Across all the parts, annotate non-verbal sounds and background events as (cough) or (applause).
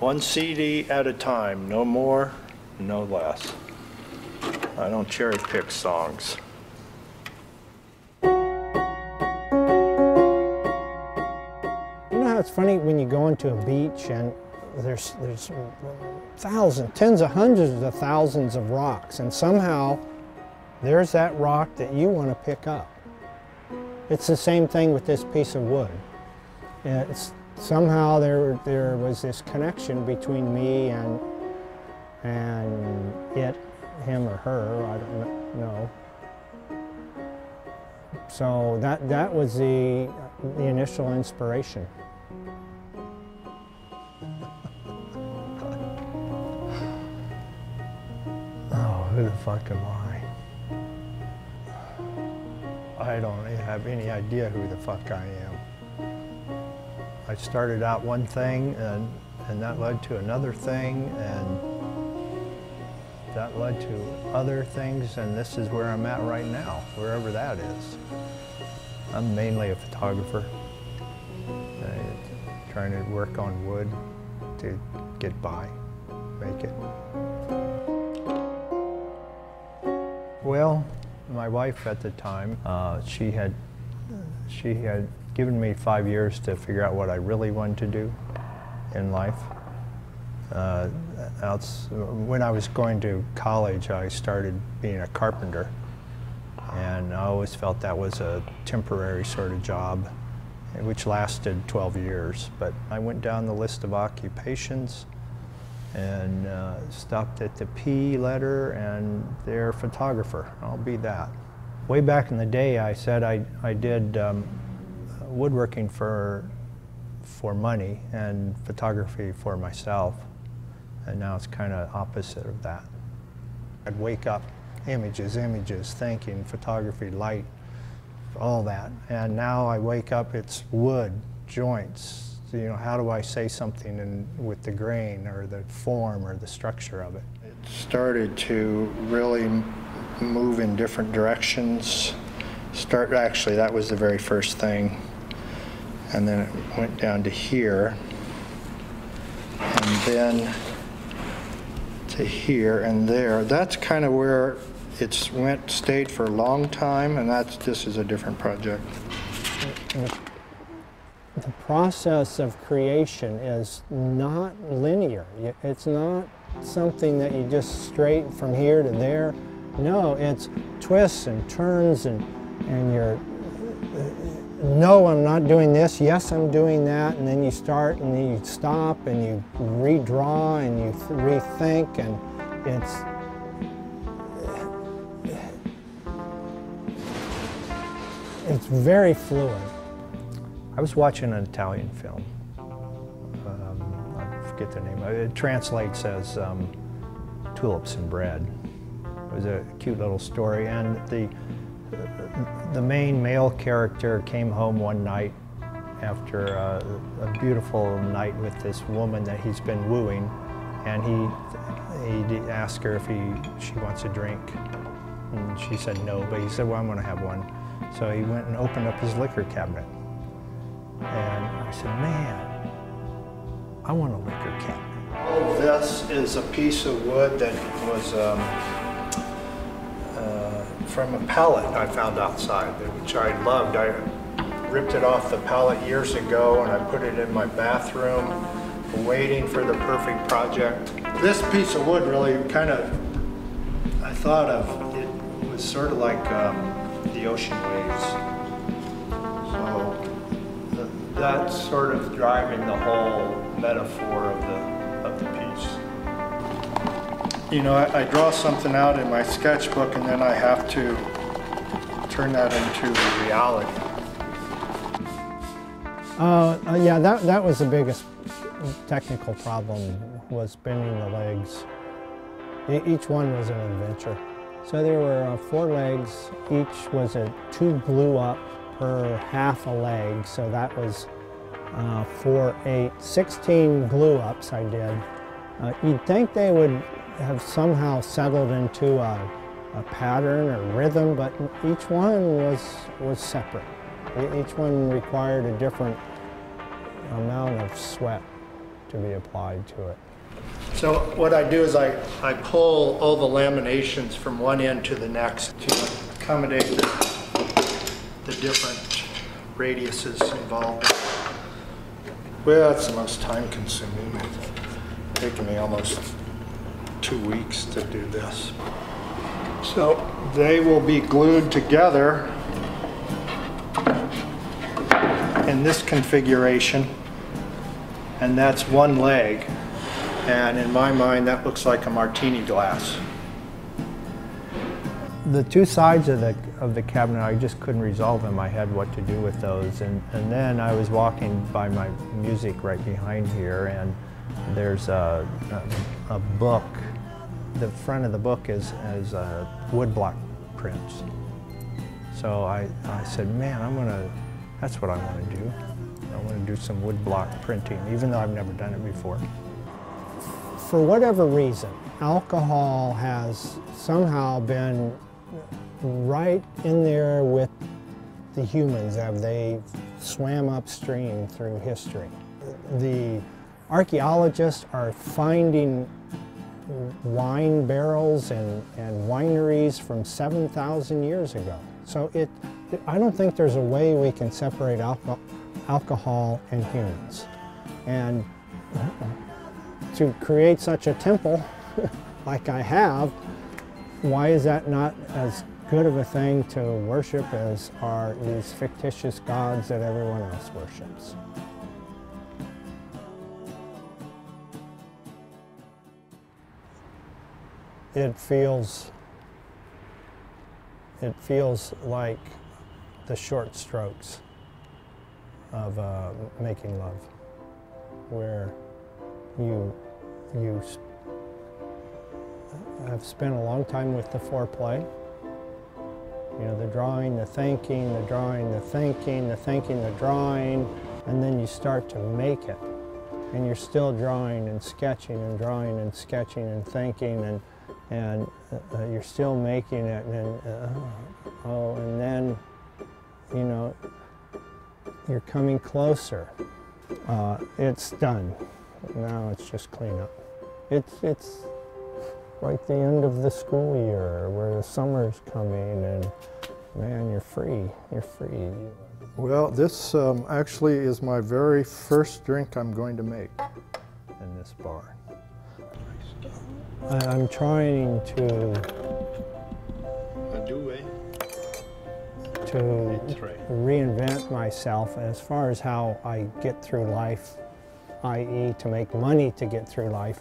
One CD at a time, no more, no less. I don't cherry pick songs. You know how it's funny when you go into a beach and there's, there's thousands, tens of hundreds of thousands of rocks, and somehow there's that rock that you want to pick up. It's the same thing with this piece of wood. It's, somehow there, there was this connection between me and, and it, him or her, I don't know. So that, that was the, the initial inspiration. oh, who the fuck am I? I don't have any idea who the fuck I am. I started out one thing and, and that led to another thing and that led to other things and this is where I'm at right now, wherever that is. I'm mainly a photographer, trying to work on wood to get by, make it. Well, my wife at the time, uh, she had she had given me five years to figure out what I really wanted to do in life. Uh, when I was going to college, I started being a carpenter, and I always felt that was a temporary sort of job, which lasted 12 years. But I went down the list of occupations and uh, stopped at the P letter and their photographer. I'll be that. Way back in the day, I said I, I did um, woodworking for, for money and photography for myself. And now it's kind of opposite of that. I'd wake up, images, images, thinking, photography, light, all that. And now I wake up, it's wood, joints, you know, how do I say something in, with the grain or the form or the structure of it? It started to really move in different directions. Start actually, that was the very first thing, and then it went down to here, and then to here and there. That's kind of where it's went stayed for a long time, and that's this is a different project the process of creation is not linear. It's not something that you just straight from here to there. No, it's twists and turns and, and you're, no, I'm not doing this, yes, I'm doing that, and then you start and then you stop and you redraw and you rethink and it's, it's very fluid. I was watching an Italian film. Um, I forget the name. It translates as um, Tulips and Bread. It was a cute little story, and the the main male character came home one night after a, a beautiful night with this woman that he's been wooing, and he he asked her if he she wants a drink, and she said no, but he said, well, I'm going to have one. So he went and opened up his liquor cabinet and I said, man, I want a liquor cabinet. This is a piece of wood that was um, uh, from a pallet I found outside, which I loved. I ripped it off the pallet years ago and I put it in my bathroom, waiting for the perfect project. This piece of wood really kind of, I thought of, it was sort of like um, the ocean waves So that's sort of driving the whole metaphor of the, of the piece. You know, I, I draw something out in my sketchbook and then I have to turn that into reality. Uh, uh, yeah, that, that was the biggest technical problem was bending the legs. Each one was an adventure. So there were uh, four legs, each was a two glue up per half a leg, so that was uh, four, eight, 16 glue ups I did. Uh, you'd think they would have somehow settled into a, a, pattern or rhythm, but each one was, was separate. Each one required a different amount of sweat. to be applied to it. So what I do is I, I pull all the laminations from one end to the next to accommodate the, different radiuses involved. Well, that's the most time consuming. It's taken me almost two weeks to do this. So they will be glued together in this configuration. And that's one leg. And in my mind, that looks like a martini glass. The two sides of the, of the cabinet, I just couldn't resolve in my head what to do with those. And, and then I was walking by my music right behind here, and there's a, a, a book. The front of the book is, is uh, woodblock prints. So I, I said, man, I'm gonna, that's what I wanna do. I wanna do some woodblock printing, even though I've never done it before. For whatever reason, alcohol has somehow been right in there with the humans as they swam upstream through history. The archaeologists are finding wine barrels and, and wineries from 7,000 years ago. So it, I don't think there's a way we can separate alco alcohol and humans. And to create such a temple (laughs) like I have, why is that not as good of a thing to worship as are these fictitious gods that everyone else worships? It feels it feels like the short strokes of uh, making love, where you you have spent a long time with the foreplay. You know, the drawing, the thinking, the drawing, the thinking, the thinking, the drawing, and then you start to make it. And you're still drawing and sketching and drawing and sketching and thinking and and uh, uh you're still making it and then, uh, oh, and then, you know, you're coming closer. Uh, it's done. Now it's just cleanup. It's, it's like the end of the school year where the summer's coming and man, you're free. You're free. Well, this um, actually is my very first drink I'm going to make I- I'm trying to A duet. to reinvent myself as far as how I get through life, i.e., to make money to get through life.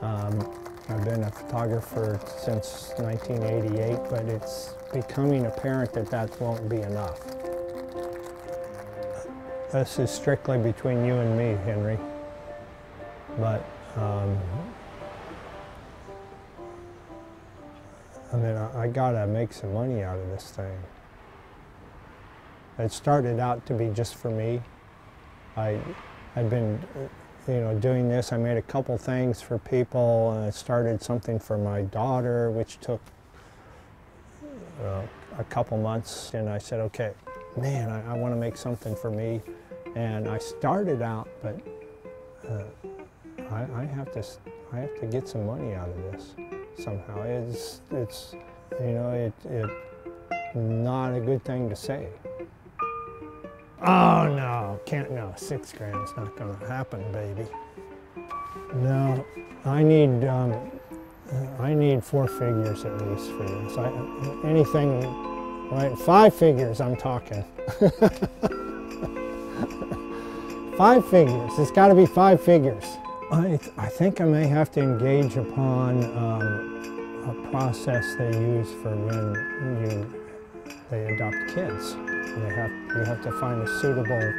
Um, I've been a photographer since 1988, but it's becoming apparent that that won't be enough. This is strictly between you and me, Henry. But um, I mean, I, I gotta make some money out of this thing. It started out to be just for me. I, I'd been, uh, you know, doing this. I made a couple things for people. And I started something for my daughter, which took uh, a couple months. And I said, okay, man, I, I want to make something for me. And I started out, but uh, I, I have to, I have to get some money out of this somehow. It's, it's, you know, it, it, not a good thing to say. Oh no, can't no. Six grand's not gonna happen, baby. No, I need um, I need four figures at least for this. I, anything, right? Five figures. I'm talking. (laughs) five figures. It's got to be five figures. I I think I may have to engage upon um, a process they use for when you they adopt kids. They have, you have to find a suitable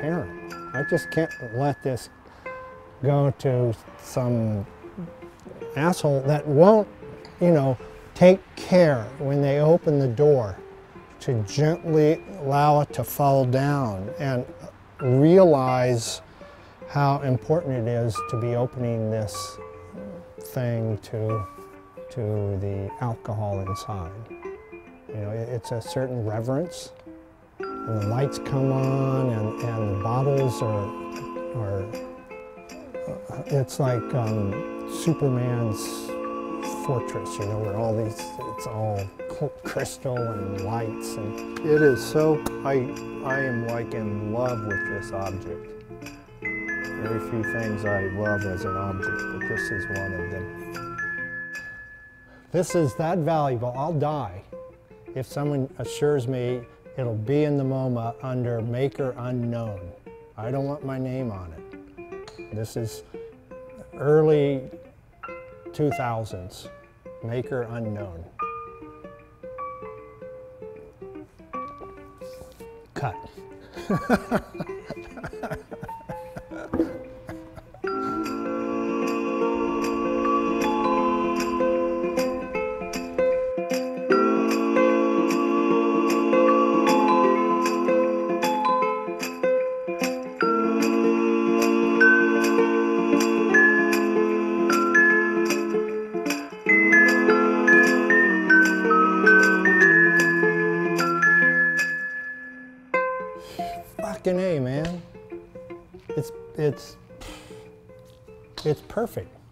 parent. I just can't let this go to some asshole that won't, you know, take care when they open the door to gently allow it to fall down and realize how important it is to be opening this thing to, to the alcohol inside. You know, it- it's a certain reverence, and the lights come on, and, and the bottles are, are It's like um, Superman's fortress, you know, where all these, it's all (laughs) crystal and lights and It is so, I, I am like in love with this object. Very few things I love as an object, but this is one of them. this is that valuable. I'll die if someone assures me it'll be in the MoMA under maker unknown. I don't want my name on it. This is early 2000s, maker unknown. Cut. (laughs) perfect.